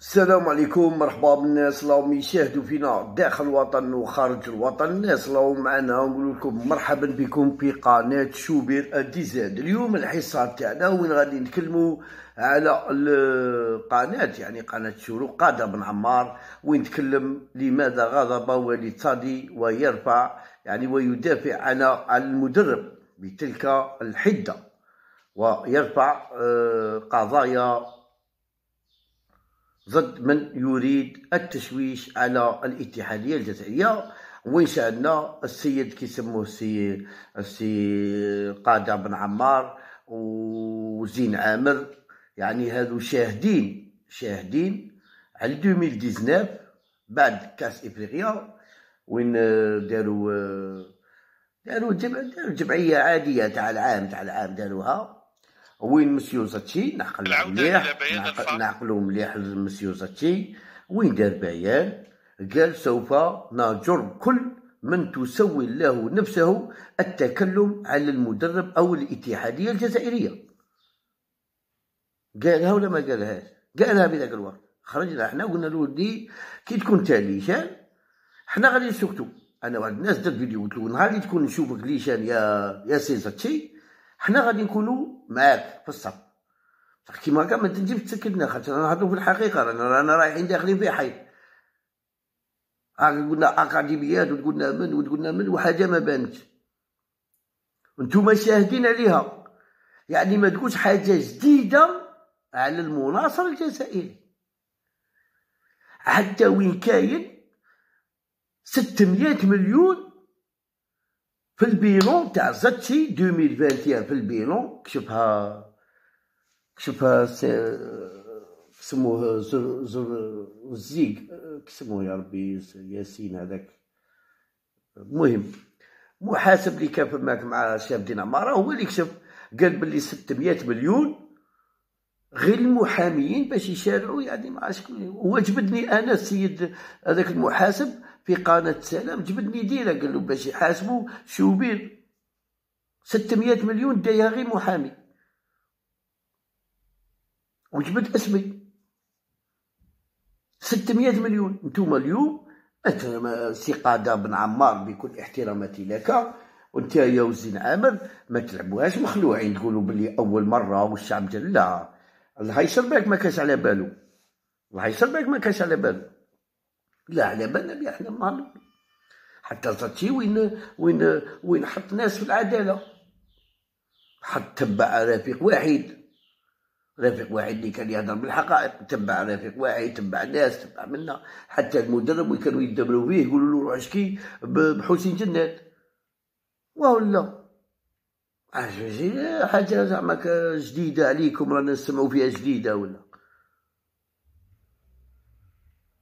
السلام عليكم مرحبا بالناس اللي يشاهدوا فينا داخل الوطن وخارج الوطن. الناس اللي معنا نقول لكم مرحبا بكم في قناة شوبير الديزاد. اليوم الحصة تاعنا وين غادي نتكلموا على القناة يعني قناة شروق قادة بن عمار وين نتكلم لماذا غضب والد صادي ويرفع يعني ويدافع عن المدرب بتلك الحدة ويرفع آه، قضايا ضد من يريد التشويش على الاتحادية الجزائرية وين شاهدنا السيد كيسموه السي السي قادة بن عمار وزين عامر يعني هادو شاهدين شاهدين على 2019 بعد كاس إفريقيا وين داروا داروا جمعية عادية تاع العام تاع العام داروها. وين مسيو زاتشي؟ نعقل مليح نعقلو مليح مسيو زاتشي. وين دار بيان؟ قال سوف نجر كل من تسوي له نفسه التكلم على المدرب أو الاتحادية الجزائرية. قالها ولا ما قالهاش قالها بذاك الوقت. خرجنا إحنا قلنا له دي كي تكون تاليشان إحنا غادي نسكتو. أنا واحد الناس درت فيديو قلت له نهار اللي تكون نشوفك ليشان يا يا سي زاتشي. حنا غادي نكونوا معاك في الصف كيما هكا ما تجيب تسكتنا خاطر نهضروا في الحقيقة رانا رانا رايحين داخلين في حي. قلنا أكاديميات وتقولنا من وتقولنا من وحاجة ما بانتش. أنتم شاهدين عليها. يعني ما تقولش حاجة جديدة على المناصر الجزائري. حتى وين كاين 600 مليون في البيلون تاع زاتشي 2021 في البيلون كشفها كشفها سموه زر زر زيق كسموه يا ربي ياسين هذاك. المهم محاسب اللي كان معك مع شاب عمارة هو اللي كشف قال بلي 600 مليون غير المحاميين باش يشارعوا يعني ما شكون هو جبدني أنا السيد هذاك المحاسب في قناة سلام جبدني ديرة قال له باش يحاسبوا شوبير. 600 مليون دايها غير محامي. وجبد اسمي. 600 مليون. أنتم اليوم سي قادة بن عمار بكل احتراماتي لك وأنت يا وزين عامر ما تلعبوهاش مخلوعين. تقولوا بلي أول مرة والشعب لا. الله يسر بالك ما كاش على بالو. الله يسر بالك ما كاش على بالو. لا على بالنا بها إحنا مالو حتى زاتشي وين وين وين حط ناس في العدالة. حط تبع رفيق واحد. رفيق واحد اللي كان يهضر بالحقائق تبع رفيق واحد تبع ناس تبع منا. حتى المدرب اللي كانوا يدبروا فيه يقولوا له روح اشكي بحسين جنات. ولا حاجة زعما جديدة عليكم رانا نسمعوا فيها جديدة ولا؟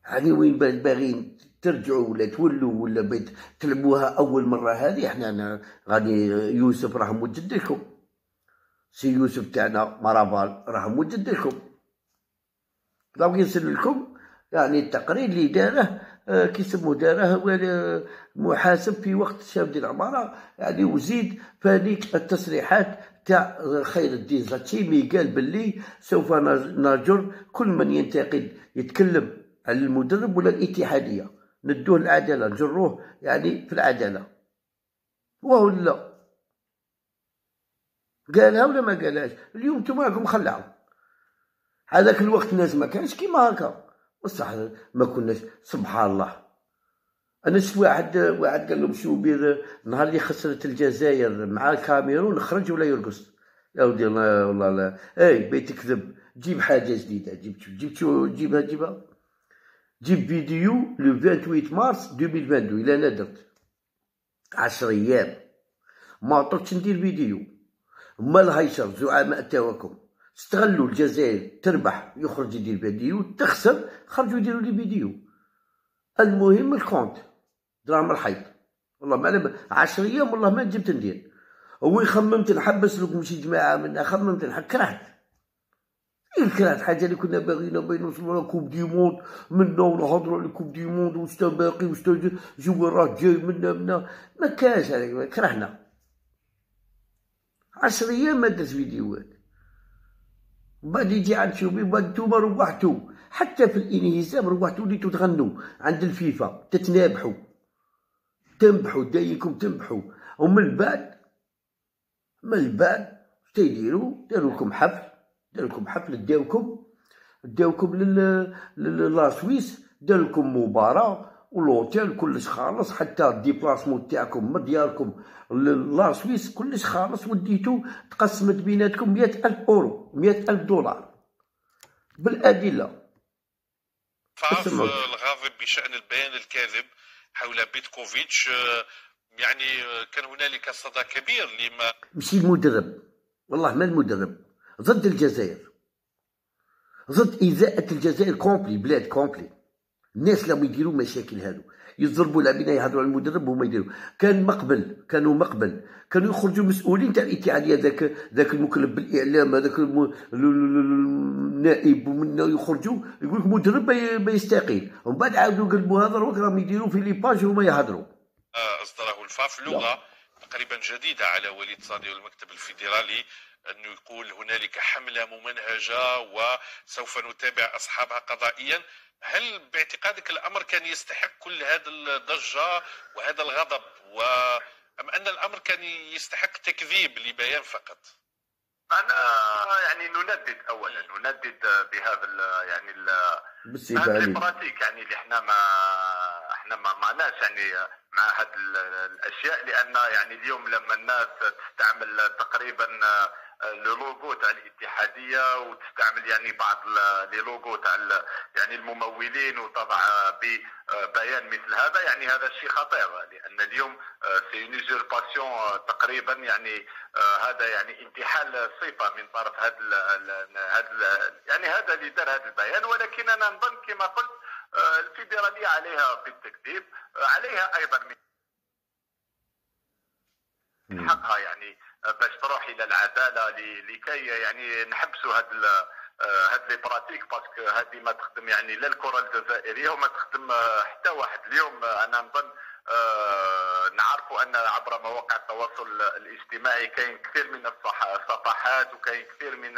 هذه وين باغيين ترجعوا ولا تولوا ولا بيت تلعبوها أول مرة هذه؟ إحنا غادي يوسف راه موجد لكم سي يوسف تاعنا مرافال راه موجد لكم باغي نسل لكم يعني التقرير اللي داره آه، كيسموه داره هو محاسب في وقت شاب ديال العماره يعني وزيد فهذيك التصريحات تاع خير الدين. زاتشيمي قال باللي سوف نجر كل من ينتقد يتكلم على المدرب ولا الاتحادية. ندوه العدالة نجروه يعني في العدالة. وهو لا. قالها ولا ما قالهاش؟ اليوم نتوما راكم خلعوا هذاك الوقت الناس ما كانش كيما هكا. بصح ما كناش سبحان الله. أنا شفت واحد واحد قال لهم شوبير نهار اللي خسرت الجزائر مع الكاميرون خرج ولا يرقص. يا ودي الله والله لا. إي بيت تكذب جيب حاجة جديدة. جيب جيب شو جيبها جيبها جيب فيديو لو 28 مارس 2022 إلا أنا درت. 10 أيام. ما عطوكش ندير فيديو. ما الهيشر زعماء تاعكم. استغلوا الجزائر تربح يخرج يدير فيديو تخسر خرجوا يديروا لي فيديو المهم الكونت دراهم الحيط. والله ما علم عشر أيام والله ما جبت ندير. هو خممت نحبس لكم شي جماعة منا خممت كرهت. كرهت حاجة اللي كنا باغيين بين نوصلوا كوب دي موند منا ونهضروا على كوب دي موند وشتا باقي وشتا جوارات جاي منا منا. ما كانش كرهنا. عشر أيام ما درت فيديوهات. بعد يجي عاد شوفي بعد نتوما روحتو حتى في الإنهزام روحتوا وليتوا تغنوا عند الفيفا. تتنابحوا تنبحوا دايكم تنبحوا ومن بعد من بعد تيديروا داروا لكم حفل. داروا لكم حفل. داوكم. داوكم لل سويس دار لكم مباراة. ولوتيل كلش خالص حتى الديبلاسمون تاعكم من دياركم لا سويس كلش خالص وديتو تقسمت بيناتكم مئة ألف أورو مئة ألف دولار. بالأدلة. فعرف الغاضب بشأن البيان الكاذب حول بيتكوفيتش. يعني كان هنالك صدى كبير لما ماشي المدرب. والله ما المدرب. ضد الجزائر. ضد إزاءة الجزائر كومبلي بلاد كومبلي. الناس لما يديروا مشاكل هادو. يضربوا لاعبين يهضروا على المدرب وما يديروا. كان مقبل كانوا مقبل. كانوا يخرجوا مسؤولين تاع الاتحاديه ذاك ذاك المكلف بالإعلام هذاك النائب ومن يخرجوا يقول لك مدرب ما يستقيل. ومن بعد عاودوا قلبوا هذا راهم يديروا في لي باج وما يهضروا أصدره الفاف لغة تقريبا جديدة على وليد صادي والمكتب الفيدرالي. انه يقول هنالك حملة ممنهجة وسوف نتابع أصحابها قضائيا. هل باعتقادك الأمر كان يستحق كل هذا الضجة وهذا الغضب؟ و ام أن الأمر كان يستحق تكذيب لبيان فقط؟ أنا يعني نندد اولا نندد بهذا يعني هذا ال pratique يعني اللي إحنا ما إحنا ما معناش يعني مع هذه الأشياء لأن يعني اليوم لما الناس تستعمل تقريبا le logo تاع الاتحادية وتستعمل يعني بعض les logos تاع يعني الممولين وتضع ببيان مثل هذا. يعني هذا الشيء خطير لأن اليوم c'est un تقريبا يعني هذا يعني انتحال صفة من طرف هذا هذا يعني هذا اللي دار هذا البيان. ولكن أنا نظن كما قلت الفيدرالية عليها بالتكذيب عليها أيضا من حقها يعني. باش تروح إلى العداله لكي يعني نحبسوا هاد هاد les pratiques parce que هذه ما تخدم يعني لا الكرة الجزائرية وما تخدم حتى واحد اليوم أنا نظن آه نعرفوا أن عبر مواقع التواصل الاجتماعي كاين كثير من الصفحات وكاين كثير من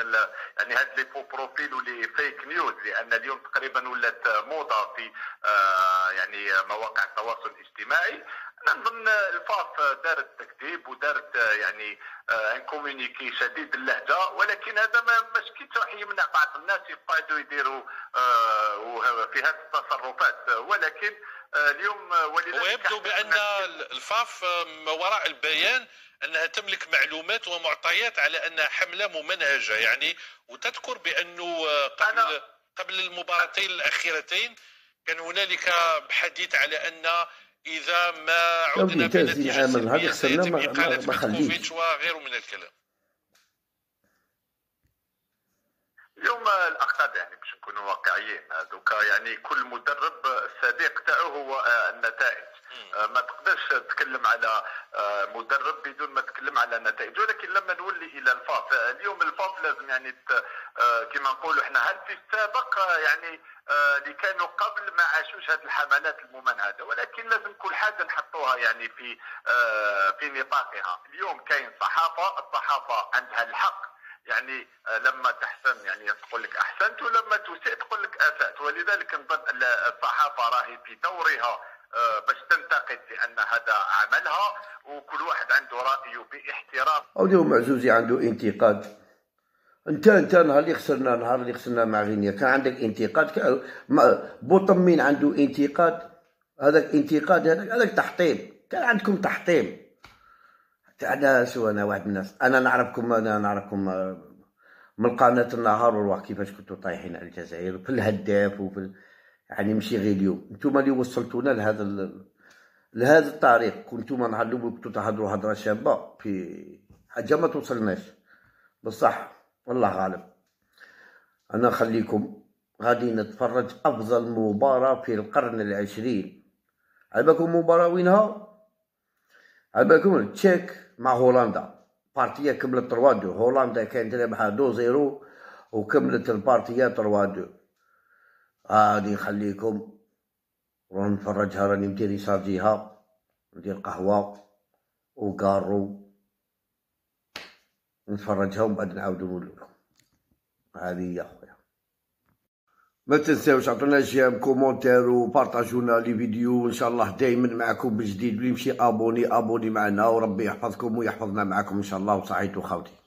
يعني هاد les profils و les fake news لأن اليوم تقريبا ولات موضة في آه يعني مواقع التواصل الاجتماعي. نظن الفاف دارت تكذيب ودارت يعني un communiqué شديد اللهجة ولكن هذا ما مشكلش راح يمنع بعض الناس يقعدوا يديروا في هذه التصرفات. ولكن اليوم ولذلك ويبدو بأن الفاف ما وراء البيان أنها تملك معلومات ومعطيات على انها حملة ممنهجة يعني وتذكر بأنه قبل قبل المباراتين الأخيرتين كان هنالك حديث على أن إذا ما عدنا بنتيجة خسرنا ما, ما خليش وغيره من الكلام. اليوم الاقصاد يعني باش نكونوا واقعيين. دوكا يعني كل مدرب الصديق تاعو هو النتائج. ما تقدرش تتكلم على مدرب بدون ما تتكلم على نتائج ولكن لما نولي إلى الفاف اليوم الفاف لازم يعني كما نقولوا إحنا هل في السابق يعني اللي كانوا قبل ما عاشوش هذه الحملات الممنهجه ولكن لازم كل حاجة نحطوها يعني في في نطاقها. اليوم كاين صحافة الصحافة عندها الحق يعني لما تحسن يعني تقول لك أحسنت ولما تسيء تقول لك آسأت. ولذلك نظن الصحافة راهي في دورها باش تنتقد لأن هذا عملها وكل واحد عنده رأيه باحترام. أو معزوزي عنده انتقاد. أنت أنت نهار اللي خسرنا نهار اللي خسرنا مع غينيا كان عندك انتقاد كان بوطمين عنده انتقاد. هذاك انتقاد هذاك هذاك تحطيم. كان عندكم تحطيم. أنا شو أنا واحد من الناس. أنا نعرفكم أنا نعرفكم من قناه النهار والواحد كيفاش كنتوا طايحين على الجزائر في الهداف وفي يعني ماشي غير اليوم. أنتم اللي وصلتونا لهذا ال... لهذا الطريق. كنتم نعلموا كنتوا تهضروا هضرة شابة في حاجة ما توصلناش. بصح والله غالب. أنا نخليكم غادي نتفرج أفضل مباراة في القرن العشرين. عجبكم مباراة وينها؟ عجبكم تشيك مع هولندا. بارتيا كملت 3 2 هولندا كانت رابحه 2 0 وكملت البارتيا 3 2 غادي نخليكم نروح نتفرجها راني مدير يساجيها ندير قهوة وكارو نتفرجها ومن بعد نعاودو لكم. هذه هي خويا ما تنساوش عطونا j'aime commentaire وبارطاجونا les vidéos. إن شاء الله دائما معكم بالجديد واللي ماشي abonné abonné معنا. وربي يحفظكم ويحفظنا معكم. إن شاء الله. وصحيتو خاوتي